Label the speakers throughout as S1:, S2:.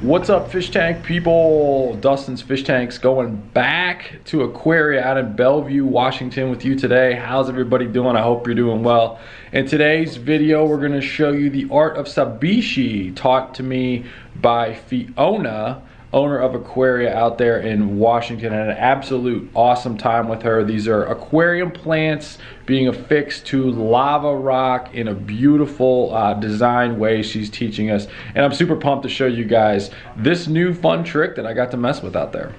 S1: What's up, fish tank people? Dustin's Fish Tanks going back to Aquaria out in Bellevue, Washington with you today. How's everybody doing? I hope you're doing well. In today's video, we're gonna show you the art of Sabi-ishi taught to me by Fiona owner of Aquaria out there in Washington. Had an absolute awesome time with her. These are aquarium plants being affixed to lava rock in a beautiful uh, design way she's teaching us. And I'm super pumped to show you guys this new fun trick that I got to mess with out there.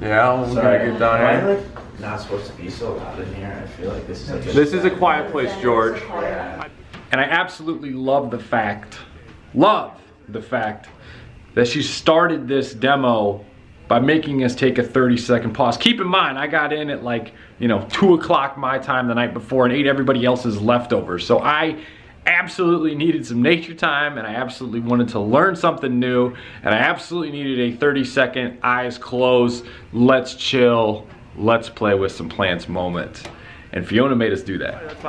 S1: Yeah, I'm
S2: Sorry,
S1: gonna get down here.
S2: like, not supposed to be so loud in here. I feel like this is like a
S1: This is a quiet place, George.
S2: Yeah.
S1: And I absolutely love the fact, love the fact that she started this demo by making us take a 30 second pause. Keep in mind, I got in at like, you know, two o'clock my time the night before and ate everybody else's leftovers. So I absolutely needed some nature time and I absolutely wanted to learn something new and I absolutely needed a 30 second eyes closed, let's chill, let's play with some plants moment. And Fiona made us do that.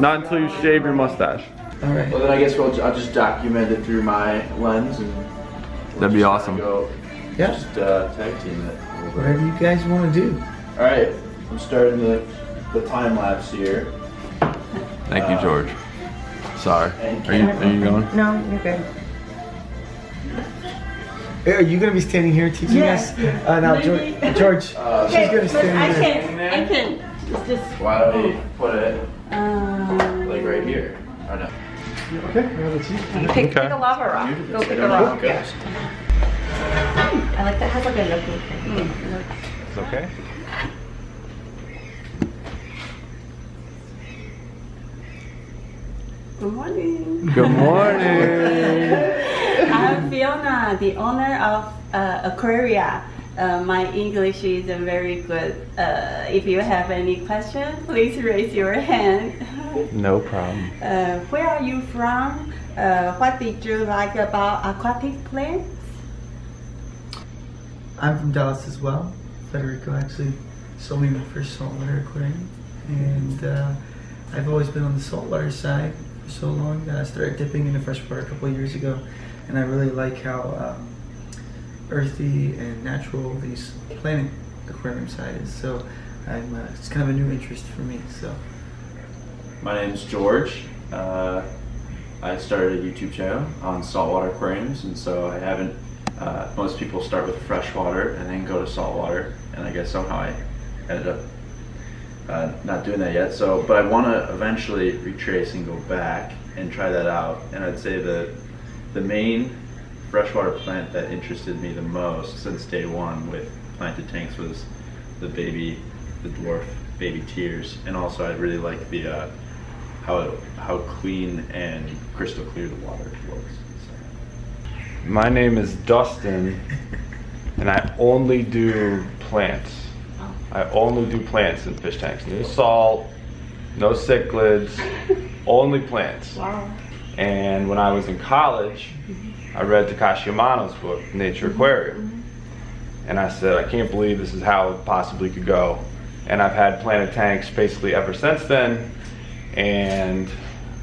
S1: Not until you shave your mustache.
S3: All right.
S2: Well, then I guess we'll, I'll just document it through my lens and. We'll
S1: That'd be awesome.
S2: Go,
S3: Yeah.
S2: Just uh, tag team it. a little bit.
S3: Whatever you guys want to do.
S2: All right, I'm starting the the time lapse here.
S1: Thank you, George. Sorry. Are you, are you going?
S4: No, you're good.
S3: Are you gonna be standing here teaching
S4: Yeah.
S3: us? Uh, now, George, George
S2: Uh,
S3: she's gonna
S4: but
S3: stand
S4: I
S3: there.
S4: can, I can, it's just,
S2: Why don't we put it
S4: um,
S2: like right here? Or no?
S3: Okay, well, let's see.
S4: pick, pick a lava rock. Go pick a rock.
S2: Okay.
S4: I like that has like a look. Mm.
S1: It's okay.
S4: Good morning.
S1: Good morning.
S4: I'm Fiona, the owner of uh, Aquaria. Uh, my English is very good. Uh, if you have any questions, please raise your hand.
S1: no problem.
S4: Uh, where are you from? Uh, what did you like about aquatic plants?
S3: I'm from Dallas as well. Federico actually sold me my first saltwater aquarium, and uh, I've always been on the saltwater side for so long that I started dipping into freshwater a couple of years ago, and I really like how um, earthy and natural these planted aquarium side is. So I'm, uh, it's kind of a new interest for me. So
S2: My name's George. Uh, I started a YouTube channel on saltwater aquariums, and so I haven't. Uh, most people start with freshwater and then go to saltwater, and I guess somehow I ended up uh, not doing that yet. So, but I want to eventually retrace and go back and try that out. And I'd say the the main freshwater plant that interested me the most since day one with planted tanks was the baby, the dwarf baby tears, and also I really like the uh, how how clean and crystal clear the water looks.
S1: My name is Dustin, and I only do plants. I only do plants in fish tanks. No salt, no cichlids, only plants.
S4: Wow.
S1: And when I was in college, I read Takashi Amano's book, Nature Aquarium. And I said, I can't believe this is how it possibly could go. And I've had planted tanks basically ever since then. And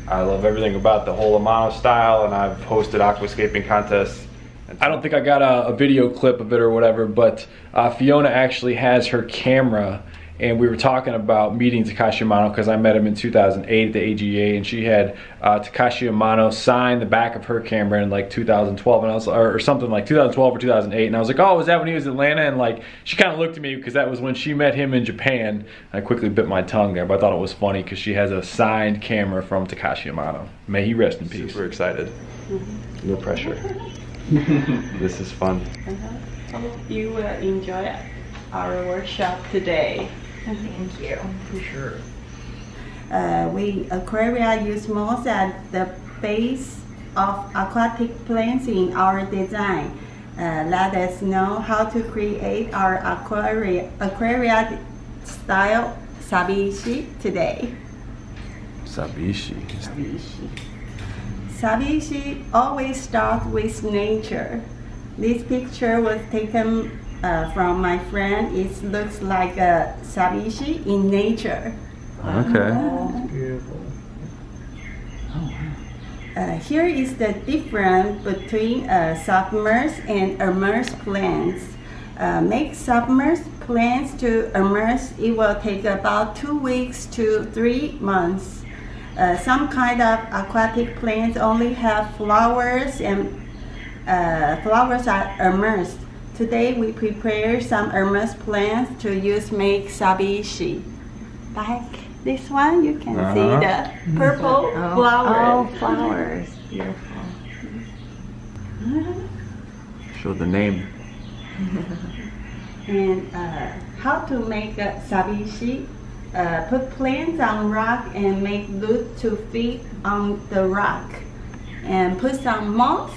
S1: I love everything about the whole Amano style, and I've hosted aquascaping contests. I don't think I got a, a video clip of it or whatever, but uh, Fiona actually has her camera, and we were talking about meeting Takashi Amano because I met him in 2008 at the AGA, and she had uh, Takashi Amano sign the back of her camera in like 2012, and I was or, or something like 2012 or 2008, and I was like, oh, was that when he was in Atlanta? And like she kind of looked at me because that was when she met him in Japan. I quickly bit my tongue there, but I thought it was funny because she has a signed camera from Takashi Amano. May he rest in peace. Super excited. No pressure. this is fun.
S4: Uh-huh. Hope you will enjoy our workshop today. Thank you.
S3: for sure.
S4: Uh, we Aquaria use moss at the base of aquatic plants in our design. Uh, let us know how to create our aquaria, aquaria style sabi-ishi today.
S1: Sabi-ishi.
S4: Sabi-ishi. Sabi-ishi always starts with nature. This picture was taken uh, from my friend. It looks like a sabi-ishi in nature.
S1: Okay.
S3: Beautiful.
S4: Uh, here is the difference between uh, submerged and immersed plants. Uh, make submerged plants to immersed, it will take about two weeks to three months. Uh, some kind of aquatic plants only have flowers and uh, flowers are immersed. Today we prepare some immersed plants to use make sabi-ishi. Like this one, you can
S1: Uh-huh.
S4: see the purple
S5: Oh,
S4: flower.
S5: Oh, flowers. Beautiful.
S1: Show the name.
S4: And uh, how to make a sabi-ishi? Uh, put plants on rock and make root to feed on the rock. And put some moss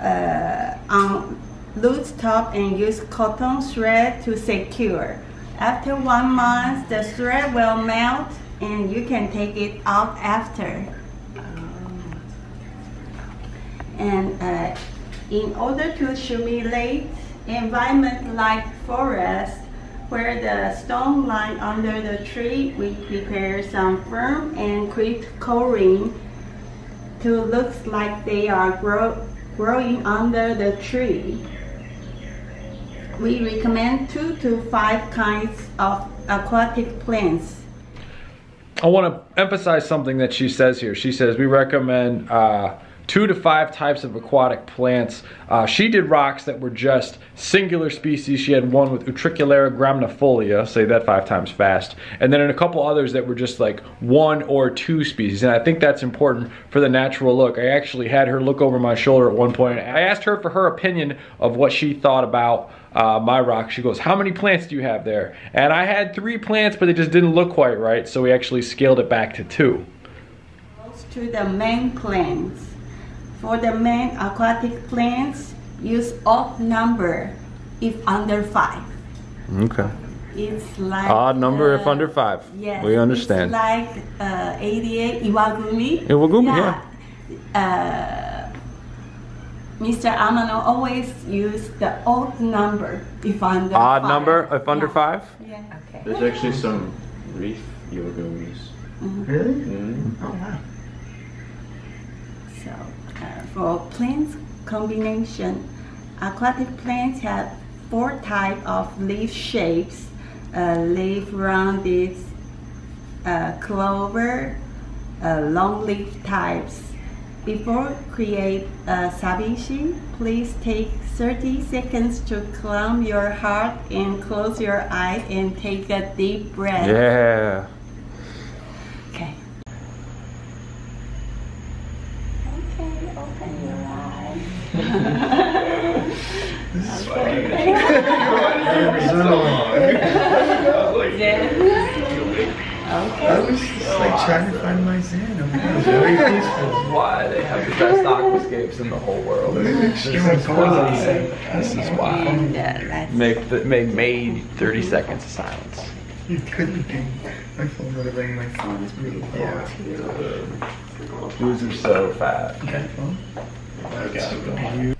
S4: uh, on root's top and use cotton thread to secure. After one month, the thread will melt and you can take it out after. And uh, in order to simulate environment like forest, where the stone line under the tree, we prepare some firm and crisp covering to look like they are grow, growing under the tree. We recommend two to five kinds of aquatic plants.
S1: I want to emphasize something that she says here. She says we recommend uh, two to five types of aquatic plants. Uh, she did rocks that were just singular species. She had one with Utricularia graminifolia, say that five times fast, and then in a couple others that were just like one or two species. And I think that's important for the natural look. I actually had her look over my shoulder at one point. I asked her for her opinion of what she thought about uh, my rock. She goes, how many plants do you have there? And I had three plants, but they just didn't look quite right. So we actually scaled it back to two.
S4: Goes to the main plants. For the main aquatic plants, use odd number if under five.
S1: Okay.
S4: It's like
S1: Odd number if
S4: uh,
S1: under five.
S4: Yes,
S1: We understand.
S4: It's like uh, 88 Iwagumi.
S1: Iwagumi,
S4: Uh, Mr. Amano always use the odd number if under
S1: Odd
S4: five.
S1: number if under
S4: Yeah.
S1: five?
S4: Yeah.
S5: Okay.
S2: There's actually some reef Iwagumis.
S3: Really?
S2: Mm.
S3: Oh wow.
S4: So uh, for plants combination, aquatic plants have four type of leaf shapes: uh, leaf rounded, uh, clover, uh, long leaf types. Before create a sabi-ishi, please take 30 seconds to calm your heart and close your eyes and take a deep breath.
S1: Yeah.
S4: Okay. Okay, open your eyes.
S3: I was just like trying to find my zen. over here. It was very peaceful.
S1: Why they have the best aquascapes in the whole world.
S3: Extremely cozy.
S1: This is why.
S4: And uh, let's
S1: Make the, make made 30 seconds of silence.
S3: You couldn't be. My phone would have rang my phone. It's really yeah.
S1: These are so fat.
S3: Okay.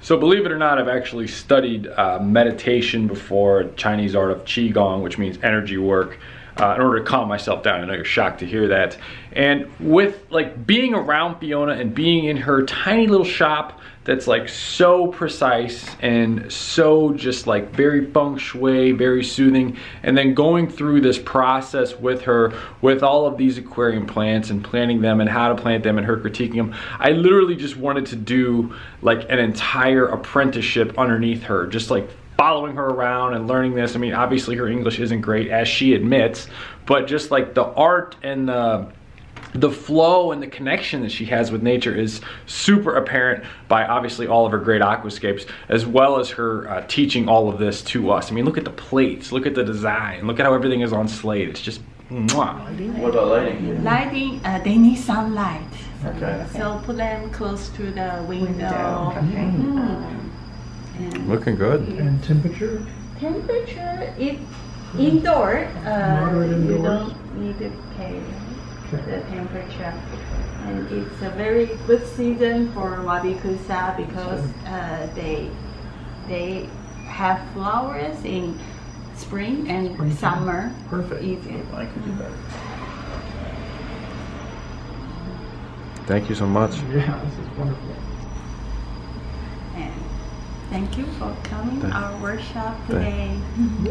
S1: So believe it or not, I've actually studied uh, meditation before, Chinese art of Qigong, which means energy work, uh, in order to calm myself down. I know you're shocked to hear that. And with like being around Fiona and being in her tiny little shop that's like so precise and so just like very feng shui, very soothing, and then going through this process with her with all of these aquarium plants and planting them and how to plant them and her critiquing them. I literally just wanted to do like an entire apprenticeship underneath her, just like following her around and learning this. I mean, obviously her English isn't great as she admits, but just like the art and the the flow and the connection that she has with nature is super apparent by obviously all of her great aquascapes as well as her uh, teaching all of this to us. I mean, look at the plates, look at the design, look at how everything is on slate. It's just mwah.
S2: What about lighting?
S4: lighting. Uh, they need sunlight,
S2: Okay.
S4: so put them close to the window.
S5: Window. Okay.
S4: Mm. And
S1: Looking good.
S3: And temperature?
S4: temperature, if indoor, uh,
S3: Moderate
S4: you don't need to pay the temperature. And it's a very good season for Wabikusa because uh, they they have flowers in spring and
S3: Springtime.
S4: summer.
S3: Perfect.
S4: Easy.
S2: I could do better.
S1: Thank you so much.
S6: Yeah, this is wonderful.
S4: Thank you for coming
S1: Thank-
S4: our workshop today.